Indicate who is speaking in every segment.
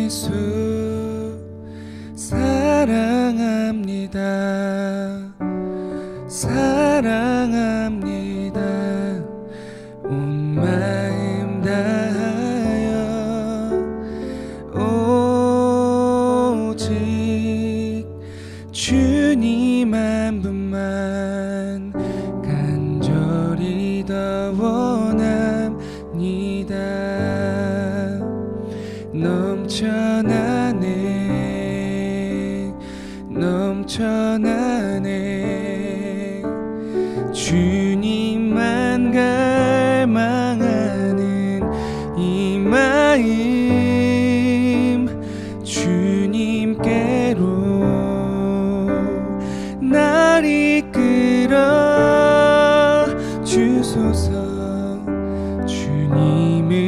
Speaker 1: 예수 사랑합니다. 주님 한 분만 간절히 더 원합 넘쳐나네. 넘쳐나네. 주님만 갈망하는 이 마음 주님께로 날 이끌어 주소서. 주님을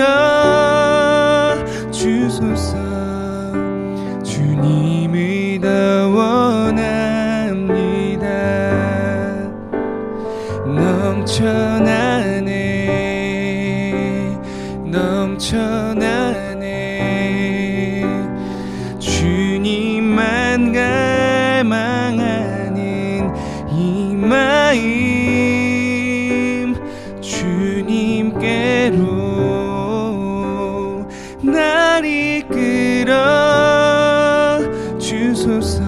Speaker 1: 이끌어 주소서 주님을 더 원합니다. 넘쳐나네 넘쳐나네. 주님만 갈망하는 이 마음 이끌어 주소서.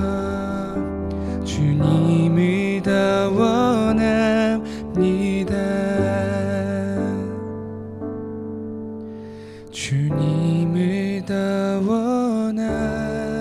Speaker 1: 주님을 더 원합니다. 주님을 더 원합니다